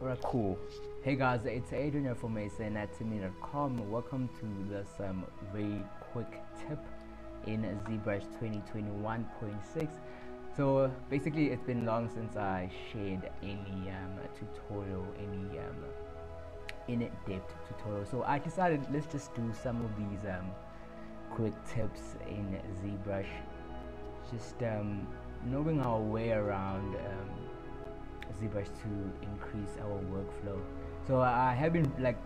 Alright, cool. Hey guys, it's Adrian from SAanatomy.com. Welcome to this um, very quick tip in ZBrush 2021.6. So basically, it's been long since I shared any um, tutorial, any um, in-depth tutorial. So I decided let's just do some of these um, quick tips in ZBrush, just um, knowing our way around um, ZBrush to increase our workflow. So I have been like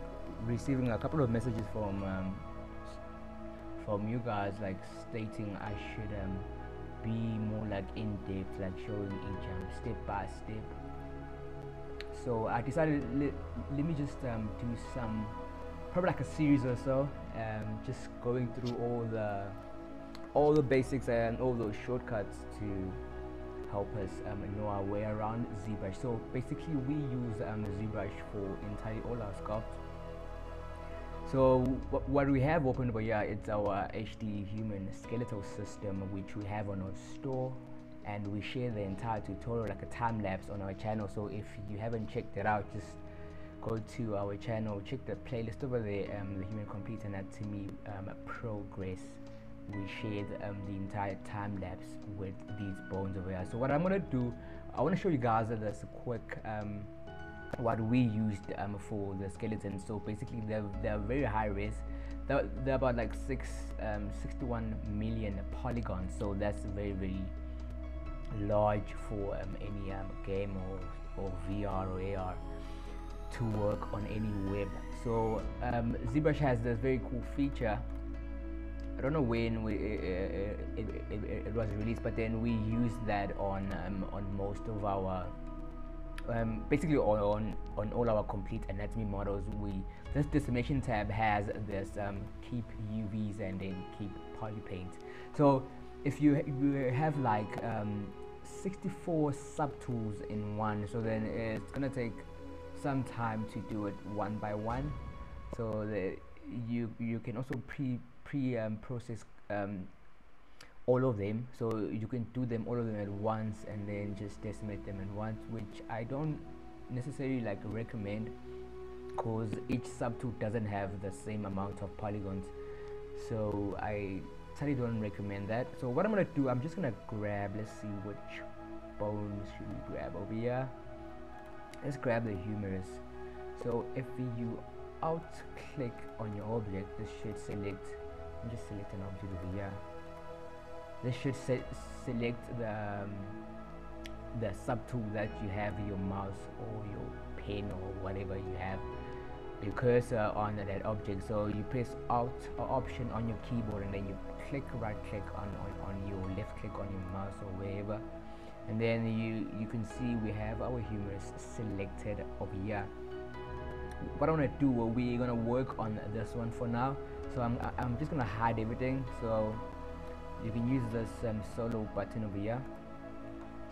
receiving a couple of messages from um, from you guys like stating I should um, be more like in depth, like showing each um, step by step. So I decided let, let me just um, do some probably like a series or so, um, just going through all the all the basics and all those shortcuts to help us um, know our way around ZBrush. So basically we use um, ZBrush for entirely all our sculpts. So what we have open over here it's our HD human skeletal system which we have on our store and we share the entire tutorial like a time lapse on our channel so if you haven't checked it out just go to our channel check the playlist over there um, the human complete anatomy um, progress we shared um, the entire time lapse with these bones over here. So what I'm gonna do I want to show you guys this quick um, what we used um, for the skeleton. So basically they're, they're very high res they're, they're about like six, um, 61 million polygons. So that's very very large for um, any um, game or, or VR or AR to work on any web. So ZBrush has this very cool feature I don't know when we, it, it, it, it, was released, but then we used that on um, on most of our um, basically on, on all our complete anatomy models. We this decimation tab has this um, keep UVs and then keep polypaint. So if you you have like um, 64 subtools in one, so then it's gonna take some time to do it one by one. So the, you you can also pre pre um, process um, all of them. So you can do them all of them at once and then just decimate them at once which I don't necessarily like recommend because each subtool doesn't have the same amount of polygons. So I totally don't recommend that. So what I'm gonna do I'm just gonna grab let's see which bones should we grab over here. Let's grab the humerus. So if you out click on your object this should select just select an object over here. This should se select the um, the subtool that you have your mouse or your pen or whatever you have your cursor on that object. So you press alt or option on your keyboard and then you click right click on, on, on your left click on your mouse or wherever. And then you you can see we have our humerus selected over here. What I'm gonna do we're gonna work on this one for now so I'm, I'm just gonna hide everything. So you can use this um, solo button over here.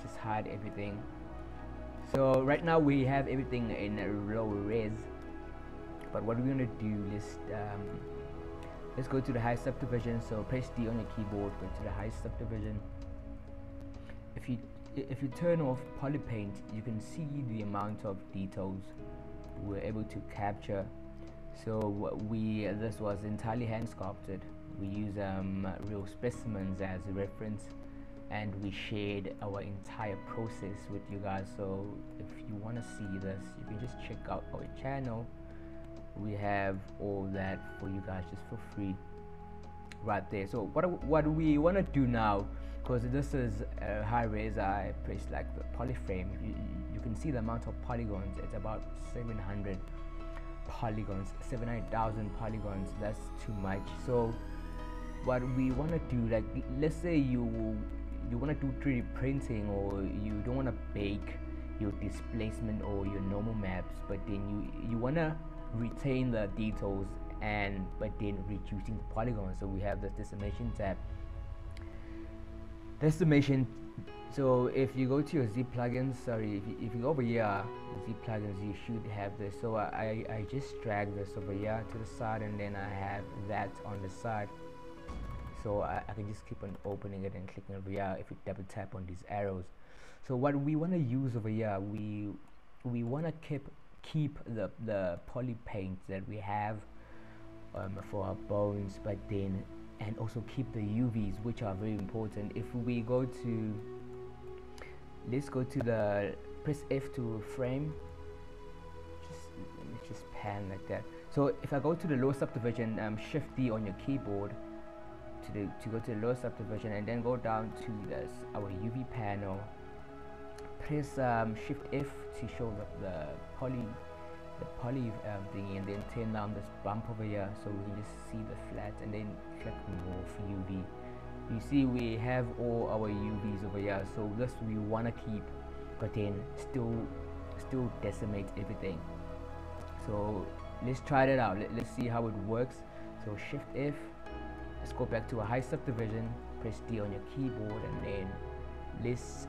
Just hide everything. So right now we have everything in a low res. But what we're gonna do let's um, let's go to the high subdivision. So press D on your keyboard go to the high subdivision. If you if you turn off polypaint you can see the amount of details we're able to capture so we this was entirely hand sculpted. We use um, real specimens as a reference and we shared our entire process with you guys. So if you want to see this you can just check out our channel. We have all that for you guys just for free right there. So what what we want to do now because this is a high res I press like the polyframe. You, you can see the amount of polygons. It's about 700 polygons 700,000 polygons that's too much. So what we want to do like let's say you you want to do 3d printing or you don't want to bake your displacement or your normal maps but then you you want to retain the details and but then reducing the polygons. So we have the decimation tab. Decimation so if you go to your Z plugins sorry if you, if you go over here Z plugins you should have this. So I, I just drag this over here to the side and then I have that on the side. So I, I can just keep on opening it and clicking over here if you double tap on these arrows. So what we want to use over here we we want to keep keep the the poly paint that we have um, for our bones but then and also keep the UVs which are very important. If we go to let's go to the press F to frame. Just let me just pan like that. So if I go to the lower subdivision um, shift D on your keyboard to the to go to the lower subdivision and then go down to this our UV panel press um, shift F to show the, the poly the poly um, thingy and then turn down this bump over here so we can just see the flat and then click remove UV you see we have all our UVs over here so this we want to keep but then still still decimate everything. So let's try that out. Let, let's see how it works. So shift F let's go back to a high subdivision press D on your keyboard and then let's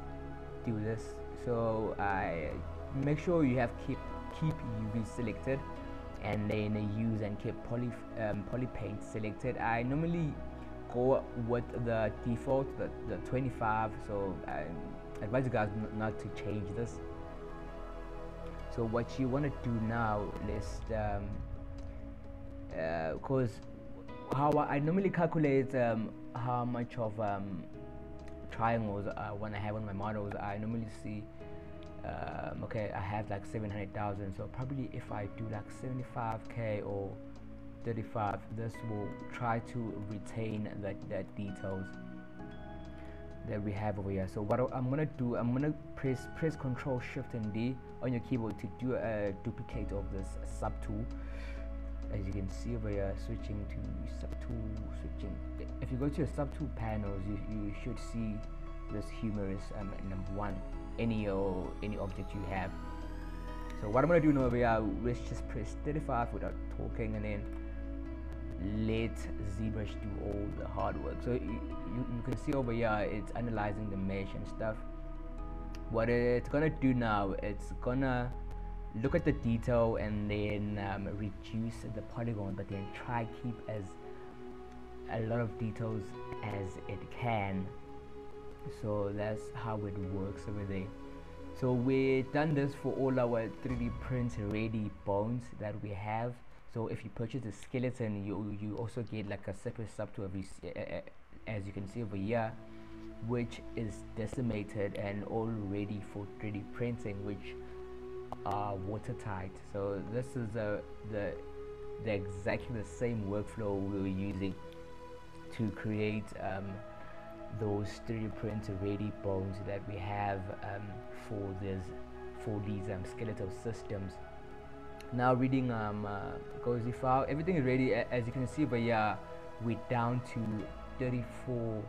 do this. So I make sure you have keep keep UV selected and then use and keep poly um, poly paint selected. I normally go with the default the, the 25 so I advise you guys not to change this. So what you want to do now is um, because uh, how I normally calculate um, how much of um, triangles uh, when I have on my models I normally see um, okay I have like 700,000 so probably if I do like 75k or 35 this will try to retain that, that details that we have over here. So what I'm gonna do I'm gonna press press control shift and D on your keyboard to do a duplicate of this subtool as you can see over here switching to subtool switching. If you go to your subtool panels you, you should see this humerus um, number one any or any object you have. So what I'm gonna do now over here let's just press 35 without talking and then let ZBrush do all the hard work. So you, you, can see over here it's analyzing the mesh and stuff. What it's gonna do now it's gonna look at the detail and then um, reduce the polygon but then try keep as a lot of details as it can. So that's how it works over there. So we've done this for all our 3d print ready bones that we have so if you purchase the skeleton you you also get like a separate sub to every as you can see over here which is decimated and all ready for 3d printing which are watertight. So this is the the the exactly the same workflow we were using to create um, those 3D printed ready bones that we have um, for this for these um, skeletal systems now reading um, uh, Cozy file everything is ready as you can see but yeah we're down to 34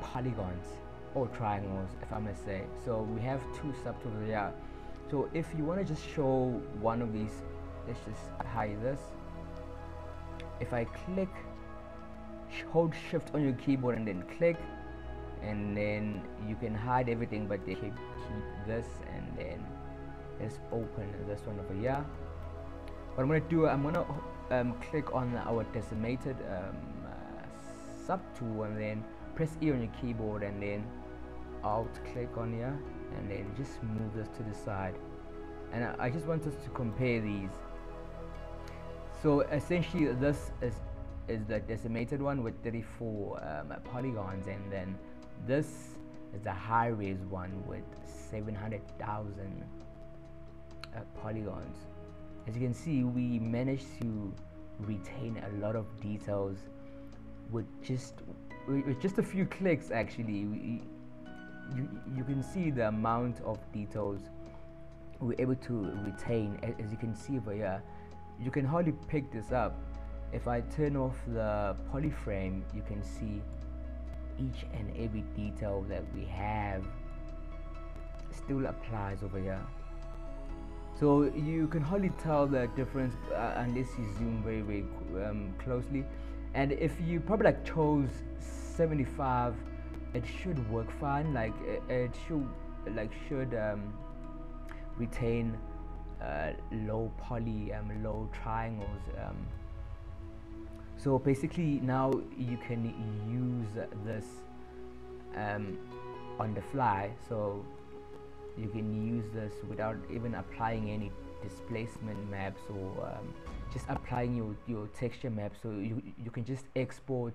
polygons or triangles if I may say. So we have two subtools here. So if you want to just show one of these let's just hide this. If I click hold shift on your keyboard and then click and then you can hide everything but they keep this and then let's open this one over here. What I'm gonna do I'm gonna um, click on our decimated um, uh, subtool and then press E on your keyboard and then alt click on here and then just move this to the side. And I, I just want us to compare these. So essentially this is is the decimated one with 34 um, polygons and then this is the high res one with 700,000 uh, polygons. As you can see we managed to retain a lot of details with just with just a few clicks actually. We, you, you can see the amount of details we're able to retain. As you can see over here you can hardly pick this up. If I turn off the polyframe you can see each and every detail that we have still applies over here so you can hardly tell the difference uh, unless you zoom very very um, closely. And if you probably like chose 75 it should work fine. Like it, should like should um, retain uh, low poly um, low triangles um, so basically now you can use this um, on the fly. So you can use this without even applying any displacement maps or um, just applying your, your texture map. So you, you can just export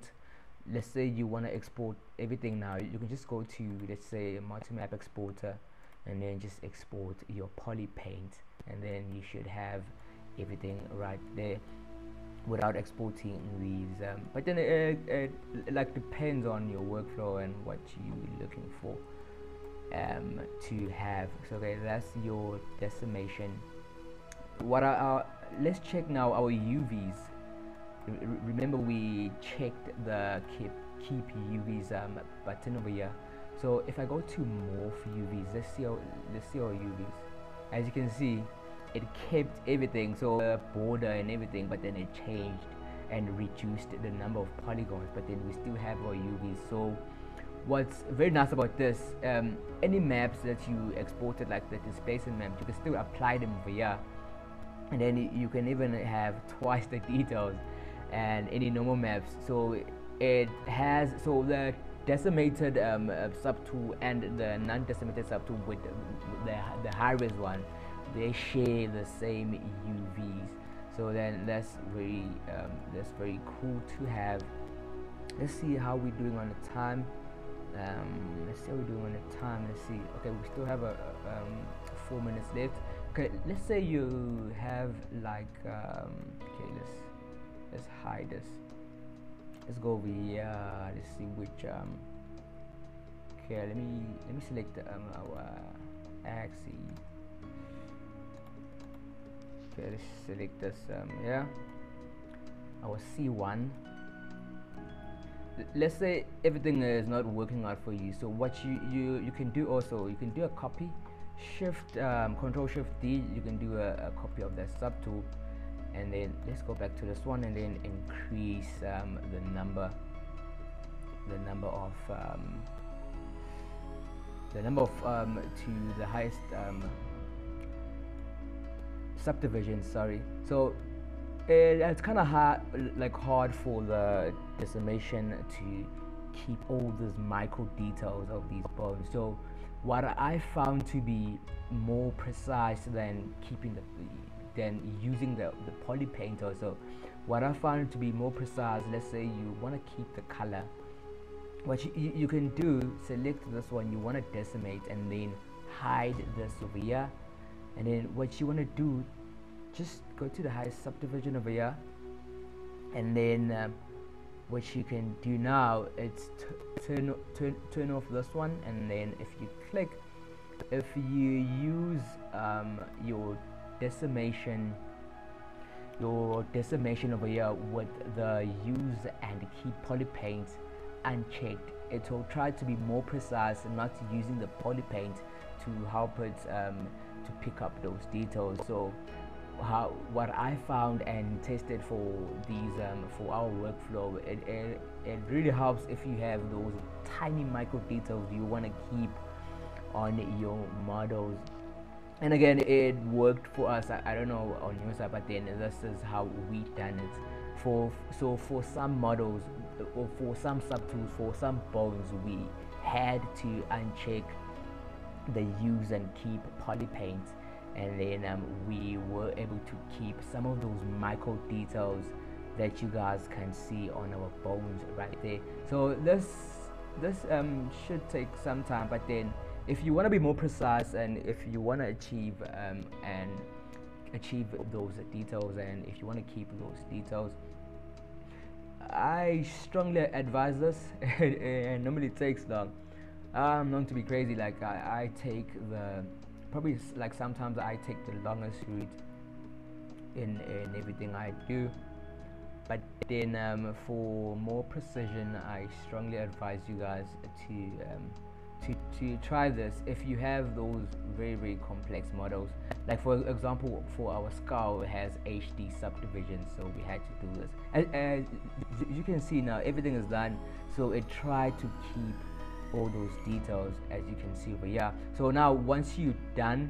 let's say you want to export everything now you can just go to let's say multi-map exporter and then just export your poly paint and then you should have everything right there without exporting these um, but then it, it, it, like depends on your workflow and what you're looking for um, to have. So okay that's your decimation. What are our let's check now our UVs R remember we checked the keep keep UVs um, button over here. So if I go to morph UVs let's see our, let's see our UVs as you can see it kept everything so the border and everything but then it changed and reduced the number of polygons but then we still have our UVs so what's very nice about this um, any maps that you exported like the displacement map you can still apply them via and then you can even have twice the details and any normal maps. So it has so the decimated um, uh, subtool and the non-decimated subtool with the, the high-res one they share the same UVs so then that's very um, that's very cool to have. Let's see how we're doing on the time um, let's say we're doing the time let's see. Okay we still have a, um, four minutes left. Okay let's say you have like um, okay let's let's hide this. Let's go over here let's see which um okay let me let me select um, our axis. Okay let's select this um, yeah. Our C1 let's say everything is not working out for you so what you you you can do also you can do a copy shift um, control shift D you can do a, a copy of that subtool and then let's go back to this one and then increase um, the number the number of um, the number of um, to the highest um, subdivision sorry. So it, it's kind of hard like hard for the decimation to keep all these micro details of these bones. So what I found to be more precise than keeping the than using the, the poly painter so what I found to be more precise let's say you want to keep the color what you, you, can do select this one you want to decimate and then hide this over here and then what you want to do just go to the highest subdivision over here and then um, what you can do now is turn, turn turn off this one and then if you click if you use um, your decimation your decimation over here with the use and keep poly paint unchecked it will try to be more precise and not using the poly paint to help it um, to pick up those details. So how what I found and tested for these um, for our workflow it, it, it really helps if you have those tiny micro details you want to keep on your models. And again it worked for us I, I, don't know on your side but then this is how we done it. For so for some models or for some subtools for some bones we had to uncheck the use and keep poly paint and then um, we were able to keep some of those micro details that you guys can see on our bones right there. So this this um, should take some time but then if you want to be more precise and if you want to achieve um, and achieve those details and if you want to keep those details I strongly advise this. And normally takes long. I'm known to be crazy like I, I take the probably like sometimes I take the longest route in, in everything I do. But then um, for more precision I strongly advise you guys to um, to, to try this. If you have those very very complex models like for example for our skull it has HD subdivisions so we had to do this. As, as you can see now everything is done so it tried to keep all those details as you can see over here so now once you're done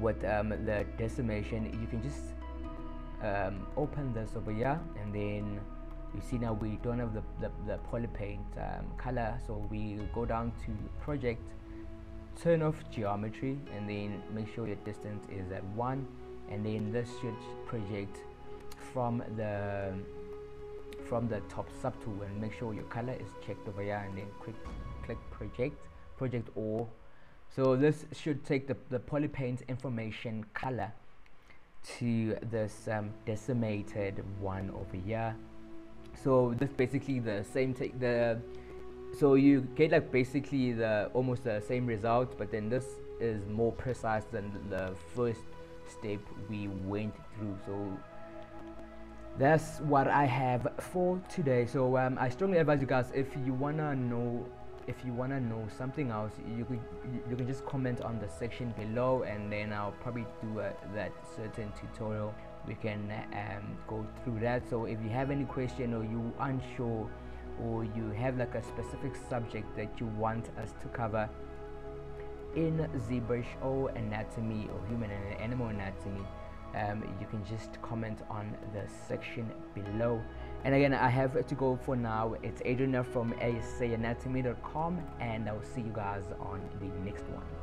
with um, the decimation you can just um, open this over here and then you see now we don't have the, the, the poly paint um, color. So we go down to project turn off geometry and then make sure your distance is at 1 and then this should project from the from the top subtool and make sure your color is checked over here and then click click project project all. So this should take the, the polypaint information color to this um, decimated one over here. So this basically the same take the so you get like basically the almost the same result but then this is more precise than the first step we went through. So that's what I have for today. So um, I strongly advise you guys if you wanna know if you want to know something else you could you can just comment on the section below and then I'll probably do a, that certain tutorial. We can um, go through that. So if you have any question or you unsure or you have like a specific subject that you want us to cover in ZBrush or anatomy or human and animal anatomy um, you can just comment on the section below. And again I have to go for now. It's Adrian from saanatomy.com and I'll see you guys on the next one